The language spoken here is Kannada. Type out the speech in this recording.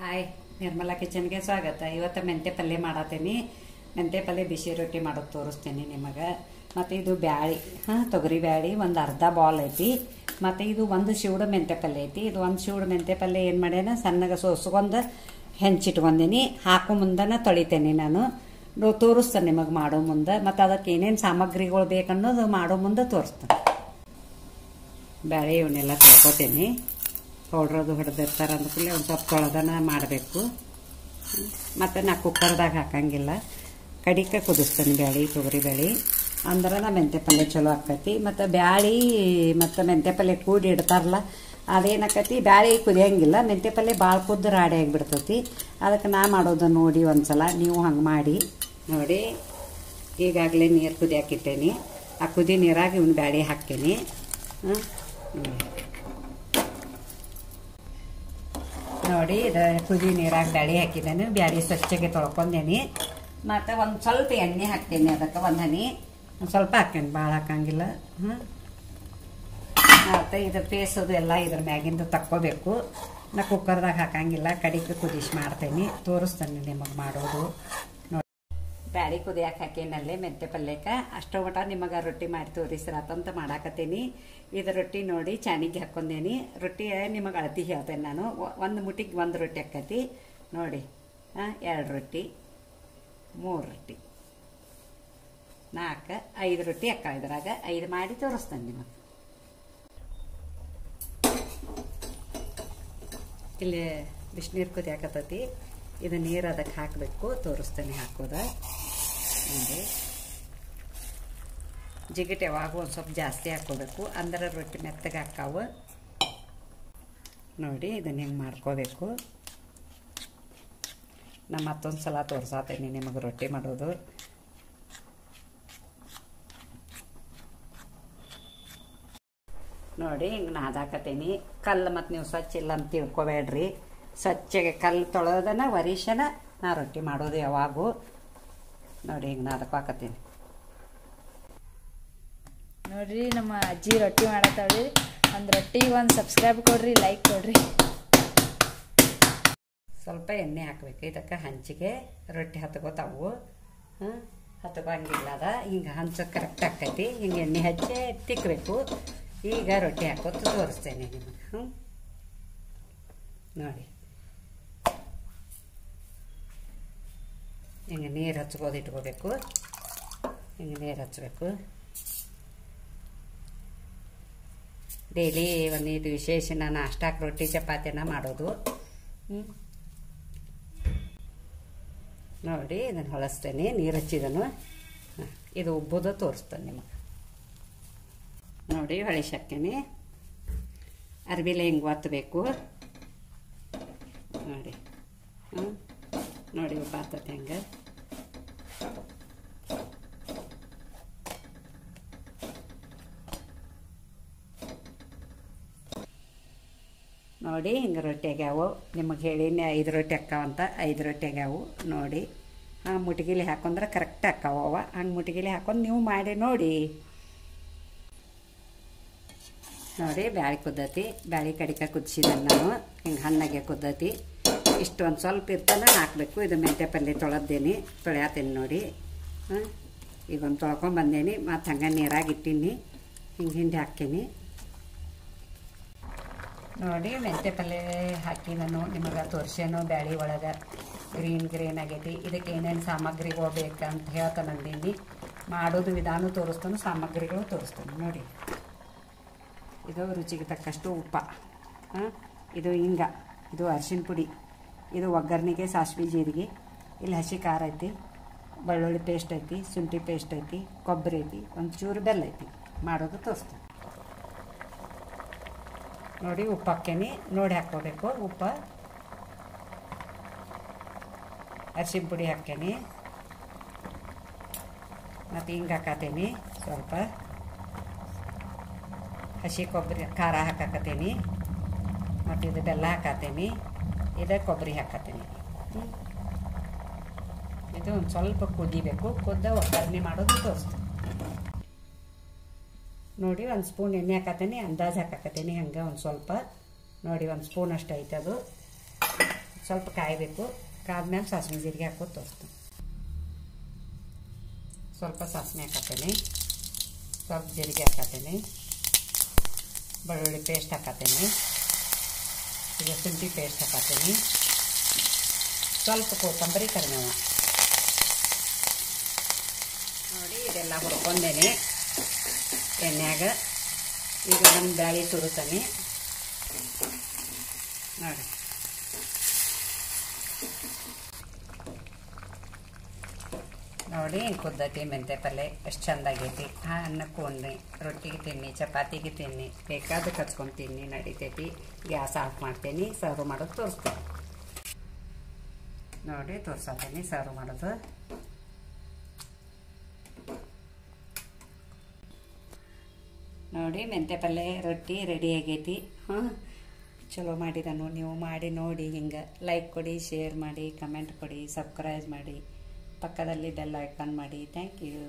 ಹಾಯ್, ನಿರ್ಮಲಾ ಕಿಚನ್ಗೆ ಸ್ವಾಗತ. ಇವತ್ತು ಮೆಂತೆ ಪಲ್ಯ ಮಾಡತ್ತೀನಿ ಮೆಂತೆ ಪಲ್ಯ ಬಿಸಿ ರೊಟ್ಟಿ ಮಾಡೋದು ತೋರಿಸ್ತೀನಿ ನಿಮಗೆ. ಮತ್ತು ಇದು ಬ್ಯಾಳಿ, ಹಾಂ, ತೊಗರಿ ಬ್ಯಾಳಿ, ಒಂದು ಅರ್ಧ ಬಾಲ್ ಐತಿ. ಮತ್ತು ಇದು ಒಂದು ಶಿವಡು ಮೆಂತೆ ಪಲ್ಯ ಐತಿ. ಇದು ಒಂದು ಶಿವಡು ಮೆಂತೆ ಪಲ್ಯ ಏನು ಮಾಡ್ಯಾನ? ಸಣ್ಣಗೆ ಸೋಸ್ಕೊಂಡು ಹೆಂಚಿಟ್ಕೊಂಡೀನಿ. ಹಾಕೋ ಮುಂದನ ತೊಳಿತೇನೆ ನಾನು. ತೋರಿಸ್ತೇನೆ ನಿಮಗೆ ಮಾಡೋ ಮುಂದೆ. ಮತ್ತು ಅದಕ್ಕೆ ಏನೇನು ಸಾಮಗ್ರಿಗಳು ಬೇಕನ್ನೋದು ಮಾಡೋ ಮುಂದೆ ತೋರಿಸ್ತೇನೆ. ಬ್ಯಾಳೆ ಇವನ್ನೆಲ್ಲ ತೊಳ್ಕೊತೀನಿ. ಪೌಡ್ರದು ಹೊಡೆದಿರ್ತಾರೆ ಅಂದ್ಕೂಲೆ ಒಂದು ಸ್ವಲ್ಪ ತೊಳೆದನ ಮಾಡಬೇಕು. ಮತ್ತು ನಾ ಕುಕ್ಕರ್ದಾಗ ಹಾಕಂಗಿಲ್ಲ. ಕಡಿಕೆ ಕುದಿಸ್ತೇನೆ ಬ್ಯಾಳಿ, ತೊಗರಿ ಬೇಳೆ ಅಂದ್ರೆ ನಾ ಮೆಂತೆ ಪಲ್ಯ ಚಲೋ ಆಕತಿ. ಮತ್ತು ಬ್ಯಾಳಿ, ಮತ್ತು ಮೆಂತೆ ಪಲ್ಯ ಕೂಡಿ ಇಡ್ತಾರಲ್ಲ, ಅದೇನಾಕತಿ? ಬ್ಯಾಳಿ ಕುದಿಯಂಗಿಲ್ಲ. ಮೆಂತೆ ಪಲ್ಯ ಭಾಳ ಕುದ್ದು ರಾಡಿ ಆಗಿಬಿಡ್ತೈತಿ. ಅದಕ್ಕೆ ನಾ ಮಾಡೋದು ನೋಡಿ ಒಂದ್ಸಲ. ನೀವು ಹಂಗೆ ಮಾಡಿ. ನೋಡಿ, ಈಗಾಗಲೇ ನೀರು ಕುದಿಯಾಕಿಟ್ಟೇನಿ. ಆ ಕುದಿ ನೀರಾಗಿ ಇವ್ನ ಬ್ಯಾಳಿ ಹಾಕ್ತೀನಿ ಹಾಂ ನೋಡಿ, ಇದು ಕುದಿ ನೀರಾಗ ಬ್ಯಾಳಿ ಹಾಕಿದ್ದೇನೆ. ಬ್ಯಾಳಿ ಸ್ವಚ್ಛಗೆ ತೊಳ್ಕೊಂಡೇನಿ. ಮತ್ತು ಒಂದು ಸ್ವಲ್ಪ ಎಣ್ಣೆ ಹಾಕ್ತೀನಿ ಅದಕ್ಕೆ ಒಂದು ಹನಿ ಒಂದು ಸ್ವಲ್ಪ ಹಾಕ್ತೇನೆ ಭಾಳ ಹಾಕಂಗಿಲ್ಲ. ಹ್ಞೂ ಮತ್ತು ಇದು ಪೇಸೋದು ಎಲ್ಲ ಇದ್ರ ಮ್ಯಾಗಿಂದು ತಕ್ಕೋಬೇಕು. ನಾ ಕುಕ್ಕರ್ದಾಗ ಹಾಕಂಗಿಲ್ಲ ಕಡಿಕೆ ಕುದಿಸಿ ಮಾಡ್ತೇನೆ. ತೋರಿಸ್ತೇನೆ ನಿಮಗೆ ಮಾಡೋದು. ಬ್ಯಾಳಿ ಕುದಿಯಾಕ ಹಾಕೇನಲ್ಲೇ ಮೆಂತೆ ಪಲ್ಯಕ್ಕೆ ಅಷ್ಟೋ ಮಟ ನಿಮಗೆ ರೊಟ್ಟಿ ಮಾಡಿ ತೋರಿಸ್ರಾತಂತ ಮಾಡಾಕತ್ತೀನಿ. ಇದು ರೊಟ್ಟಿ ನೋಡಿ ಚಾಣಿಗೆ ಹಾಕೊಂಡೇನಿ. ರೊಟ್ಟಿ ನಿಮಗೆ ಅಳತಿ ಹೇಳ್ತೇನೆ ನಾನು. ಒಂದು ಮುಟ್ಟಿಗೆ ಒಂದು ರೊಟ್ಟಿ ಹಾಕತಿ ನೋಡಿ ಎರಡು ರೊಟ್ಟಿ, ಮೂರು ರೊಟ್ಟಿ ನಾಲ್ಕು ಐದು ರೊಟ್ಟಿ ಅಕ್ಕ ಇದ್ರಾಗ. ಐದು ಮಾಡಿ ತೋರಿಸ್ತೇನೆ ನಿಮಗೆ. ಇಲ್ಲಿ ಬಿಸಿನೀರು ಕುದಿಯಾಕತ್ತೈತಿ. ಇದು ನೀರು ಅದಕ್ಕೆ ಹಾಕಬೇಕು, ತೋರಿಸ್ತೇನೆ ಹಾಕೋದ. ಜಿಗಿಟ್ ಯಾವಾಗ ಒಂದು ಸ್ವಲ್ಪ ಜಾಸ್ತಿ ಹಾಕೋಬೇಕು, ಅಂದ್ರೆ ರೊಟ್ಟಿ ಮೆತ್ತಗೆ ಹಾಕಾವು. ನೋಡಿ, ಇದನ್ನ ಹಿಂಗೆ ಮಾಡ್ಕೋಬೇಕು. ನಾ ಮತ್ತೊಂದು ಸಲ ತೋರ್ಸಾತೇನೆ ನಿಮಗೆ ರೊಟ್ಟಿ ಮಾಡೋದು. ನೋಡಿ, ಹಿಂಗೆ ನಾದಾಕತ್ತೀನಿ ಕಲ್ಲು ಮತ್ತು ನೀವು ಸ್ವಚ್ಛ ಇಲ್ಲ ಅಂತ ತಿಳ್ಕೊಬೇಡ್ರಿ. ಸ್ವಚ್ಛಗೆ ಕಲ್ಲು ತೊಳೆದನ ವರೀಶನ ನಾ ರೊಟ್ಟಿ ಮಾಡೋದು ಯಾವಾಗೂ. ನೋಡಿ ಹಿಂಗೆ ನಾದಕ್ಕಾಕತ್ತೀನಿ ನೋಡ್ರಿ ನಮ್ಮ ಅಜ್ಜಿ ರೊಟ್ಟಿ ಮಾಡತ್ತಾಳ್ರಿ. ಒಂದು ರೊಟ್ಟಿ ಒಂದು ಸಬ್ಸ್ಕ್ರೈಬ್ ಕೊಡ್ರಿ ಲೈಕ್ ಕೊಡ್ರಿ. ಸ್ವಲ್ಪ ಎಣ್ಣೆ ಹಾಕಬೇಕು. ಇದಕ್ಕೆ ಹಂಚಿಗೆ ರೊಟ್ಟಿ ಹತ್ಕೋತಾವು. ಹಾಂ ಹತ್ಕೋಂಗಿಲ್ಲ ಅದ. ಹಿಂಗೆ ಹಂಚು ಕರೆಕ್ಟ್ ಆಕೈತಿ ಹಿಂಗೆ ಎಣ್ಣೆ ಹಚ್ಚಿ ತಿಕ್ಕಬೇಕು ಈಗ ರೊಟ್ಟಿ ಹಾಕೋತ ತೋರಿಸ್ತೇನೆ ನಿಮಗೆ. ಹ್ಞೂ ನೋಡಿ. ಹಿಂಗೆ ನೀರು ಹಚ್ಕೋದು ಇಟ್ಕೋಬೇಕು. ಹಿಂಗೆ ನೀರು ಹಚ್ಚಬೇಕು ಡೈಲಿ ಒಂದು ಇದು ವಿಶೇಷ ನಾನು ಅಷ್ಟಾಕಿ ರೊಟ್ಟಿ ಚಪಾತಿನ ಮಾಡೋದು. ನೋಡಿ ಇದನ್ನು ಹೊಳಸ್ತೇನೆ ನೀರು ಹಚ್ಚಿದನು. ಇದು ಉಬ್ಬೋದು ತೋರಿಸ್ತೇನೆ ನಿಮಗೆ. ನೋಡಿ ಹೊಳಿಸಾಕ್ತೇನೆ ಅರ್ಬಿಲೆ ಹಿಂಗೆ ಒತ್ತಬೇಕು ನೋಡಿ. ಹ್ಞೂ ನೋಡಿ ಪಾತ್ರೆ ಹಂಗೆ ನೋಡಿ ಹಿಂಗೆ ರೊಟ್ಟಿ ಆಗ್ಯಾವು. ನಿಮಗೆ ಹೇಳಿನಿ ಐದು ರೊಟ್ಟಿ ಅಕ್ಕಾವಂತ ಐದು ರೊಟ್ಟಿ ಆಗ್ಯಾವು. ನೋಡಿ ಆ ಮುಟಗಿಲಿ ಹಾಕೊಂಡ್ರೆ ಕರೆಕ್ಟ್ ಅಕ್ಕಾವವ ಹಂಗೆ ಮುಟಗಿಲಿ ಹಾಕೊಂಡು ನೀವು ಮಾಡಿ ನೋಡಿ. ನೋಡಿ ಬ್ಯಾಳಿ ಕುದ್ದತಿ. ಬ್ಯಾಳಿ ಕಡಿಕ ಕುದಿಸಿದ ನಾನು. ಹಿಂಗೆ ಹಣ್ಣಾಗೆ ಕುದ್ದತಿ. ಇಷ್ಟು ಒಂದು ಸ್ವಲ್ಪ ಇರ್ತಲ್ಲ ಹಾಕಬೇಕು. ಇದು ಮೆಂತ್ಯ ಪಲ್ಯ ತೊಳೆದೇನಿ ತೊಳೆಯತ್ತೀನಿ ನೋಡಿ. ಹಾಂ? ಈಗ ಒಂದು ತೊಳ್ಕೊಂಬಂದೇನಿ. ಮತ್ತು ಹಂಗೆ ನೀರಾಗಿ ಇಟ್ಟೀನಿ. ಹಿಂಗೆ ಹಿಂಡಿ ಹಾಕ್ತೀನಿ. ನೋಡಿ ಮೆಂತ್ಯ ಪಲ್ಯ ಹಾಕಿ ನಾನು ನಿಮಗೆ ತೋರಿಸೇನೋ ಬ್ಯಾಳಿ ಒಳಗೆ. ಗ್ರೀನ್ ಗ್ರೀನ್ ಆಗೈತಿ. ಇದಕ್ಕೆ ಏನೇನು ಸಾಮಗ್ರಿಗಳು ಬೇಕಂತ ಹೇಳ್ತಾ ನಂದೀನಿ ಮಾಡೋದು ವಿಧಾನ ತೋರಿಸ್ತಾನೆ, ಸಾಮಗ್ರಿಗಳು ತೋರಿಸ್ತಾನೆ. ನೋಡಿ. ಇದು ರುಚಿಗೆ ತಕ್ಕಷ್ಟು ಉಪ್ಪ. ಇದು ಹಿಂಗ ಇದು ಅರಿಶಿನ ಪುಡಿ. ಇದು ಒಗ್ಗರಣೆಗೆ, ಸಾಸಿವೆ ಜೀರಿಗೆ. ಇಲ್ಲಿ ಹಸಿ ಖಾರ ಐತಿ, ಬೆಳ್ಳುಳ್ಳಿ ಪೇಸ್ಟ್ ಐತಿ, ಶುಂಠಿ ಪೇಸ್ಟ್ ಐತಿ, ಕೊಬ್ಬರಿ ಐತಿ ಒಂದು ಚೂರು ಬೆಲ್ಲ ಐತಿ. ಮಾಡೋದು ತೋರಿಸ್ತೀನಿ. ನೋಡಿ ಉಪ್ಪು ಹಾಕ್ಕೇನಿ ನೋಡಿ ಹಾಕ್ಕೋಬೇಕು. ಉಪ್ಪು, ಅರಿಶಿನ ಪುಡಿ ಹಾಕ್ಕೇನಿ ಮತ್ತು ಹಿಂಗೆ ಹಾಕತ್ತೇನೆ ಸ್ವಲ್ಪ ಹಸಿ ಕೊಬ್ಬರಿ, ಖಾರ ಹಾಕಾಕತ್ತೀನಿ. ಮತ್ತು ಇದು ಬೆಲ್ಲ ಹಾಕತ್ತೀನಿ ಇದು ಕೊಬ್ಬರಿ ಹಾಕತ್ತೀನಿ. ಇದು ಒಂದು ಸ್ವಲ್ಪ ಕುದಿಬೇಕು. ಕುದ್ದ ಒಗ್ಗರಣೆ ಮಾಡೋದು ತೋರಿಸ್ತೀನಿ. ನೋಡಿ, ಒಂದು ಸ್ಪೂನ್ ಎಣ್ಣೆ ಹಾಕತ್ತೀನಿ. ಅಂದಾಜು ಹಾಕತ್ತೀನಿ ಹಂಗೆ ಒಂದು ಸ್ವಲ್ಪ. ನೋಡಿ, ಒಂದು ಸ್ಪೂನ್ ಅಷ್ಟು ಐತದು ಸ್ವಲ್ಪ ಕಾಯಬೇಕು. ಕಾದ್ಮೇಲೆ ಸಾಸಿವೆ ಜೀರಿಗೆ ಹಾಕೋದು ತೋರಿಸ್ತೀನಿ. ಸ್ವಲ್ಪ ಸಾಸಿವೆ ಹಾಕತ್ತೀನಿ. ಸ್ವಲ್ಪ ಜೀರಿಗೆ ಹಾಕತ್ತೀನಿ. ಬೆಳ್ಳುಳ್ಳಿ ಪೇಸ್ಟ್ ಹಾಕತ್ತೀನಿ. ಈಗ ಶುಂಠಿ ಪೇಸ್ಟ್ ಹಾಕತ್ತೀನಿ ಸ್ವಲ್ಪ ಕೊತ್ತಂಬರಿ ಕರಿಬೇವು. ನೋಡಿ, ಇದೆಲ್ಲ ಹುರ್ಕೊಂಡೇನೆ. ಎಣ್ಣೆಯಾಗ ಈಗ ನಾನು ಬ್ಯಾಳಿ ಸುರುತ್ತಾನೆ ನೋಡಿ. ನೋಡಿ, ಕುದ್ದತಿ ಮೆಂತೆ ಪಲ್ಯ ಎಷ್ಟು ಚಂದ ಆಗೈತಿ. ಆ ಅನ್ನಕ್ಕೆ ಉಣ್ಣಿ ರೊಟ್ಟಿಗೆ ತಿನ್ನಿ, ಚಪಾತಿಗೆ ತಿನ್ನಿ, ಬೇಕಾದ ಕಚ್ಕೊಂಡು ತಿನ್ನಿ, ನಡಿತೈತಿ. ಗ್ಯಾಸ್ ಆಫ್ ಮಾಡ್ತೀನಿ, ಸರ್ವ್ ಮಾಡೋದು ತೋರಿಸ್ತೇನೆ. ನೋಡಿ, ತೋರಿಸ್ತೀನಿ, ಸರ್ವ್ ಮಾಡೋದು. ನೋಡಿ ಮೆಂತೆ ಪಲ್ಯ ರೊಟ್ಟಿ ರೆಡಿ ಆಗೈತಿ. ಹ್ಞೂ ಚಲೋ ಮಾಡಿದನು. ನೀವು ಮಾಡಿ ನೋಡಿ ಹಿಂಗೆ. ಲೈಕ್ ಕೊಡಿ ಶೇರ್ ಮಾಡಿ ಕಮೆಂಟ್ ಕೊಡಿ ಸಬ್ಸ್ಕ್ರೈಬ್ ಮಾಡಿ. ಪಕ್ಕದಲ್ಲಿ ಇದೆಲ್ಲ ಐಕಾನ್ ಮಾಡಿ. Thank you